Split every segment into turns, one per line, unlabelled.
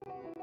Я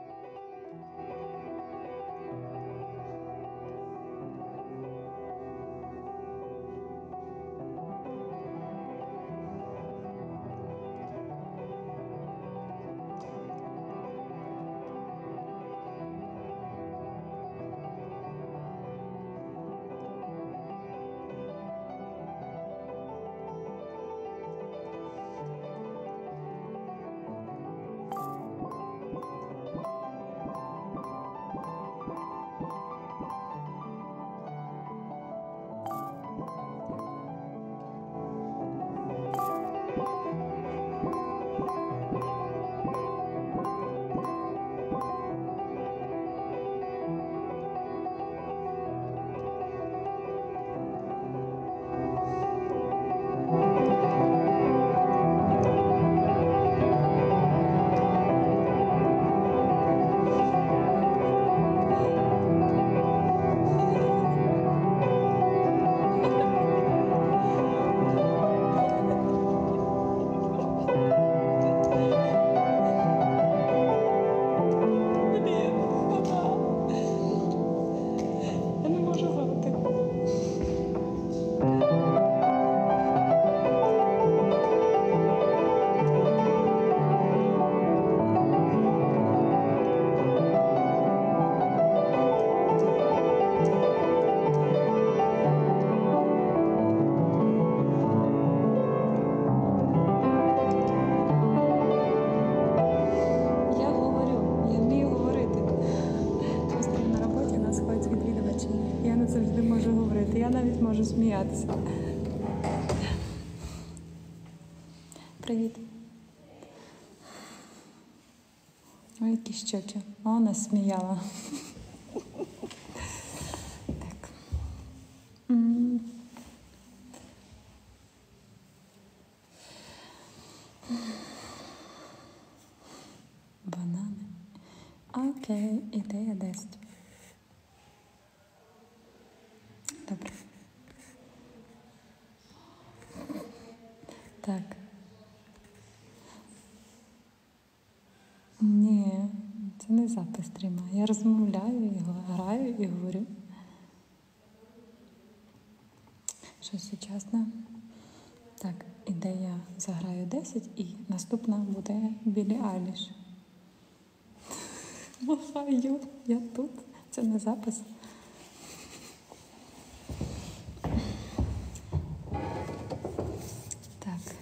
можу сміятися. Привіт. Ой, які щоки. О, Вона сміяла. Так. Банани. Окей, ідея 10. Це не запис стріма. Я розмовляю, граю і говорю. Щось сучасне. Так, ідея заграю 10 і наступна буде Білі Айліш. Махаю, я тут. Це не запис. Так.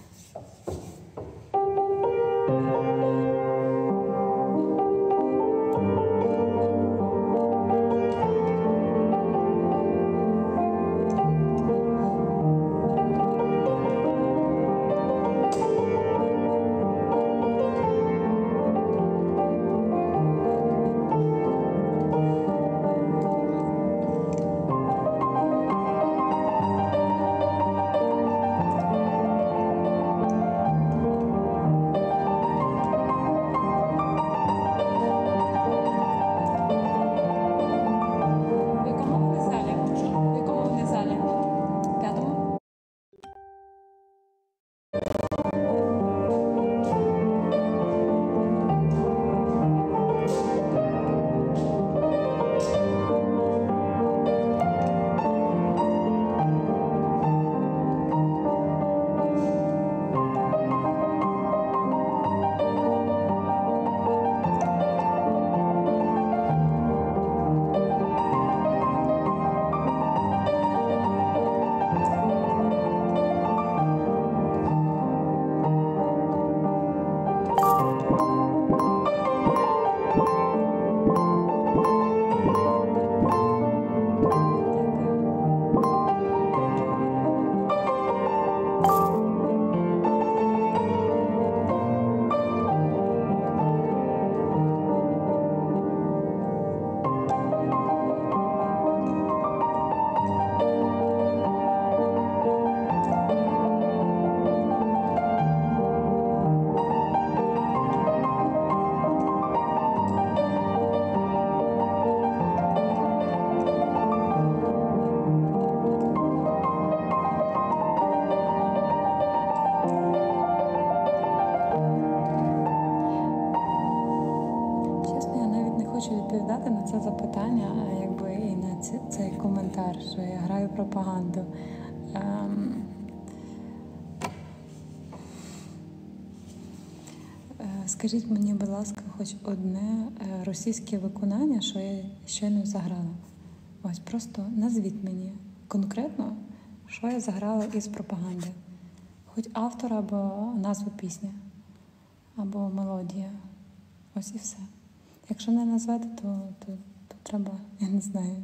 Це запитання, а якби і на цей коментар, що я граю пропаганду. Ем... е, Скажіть мені, будь ласка, хоч одне е, російське виконання, що я щойно заграла. Ось просто назвіть мені конкретно, що я заграла із пропаганди. Хоч автор або назву пісні, або мелодія. Ось і все. Якщо не назвати, то, то, то треба, я не знаю,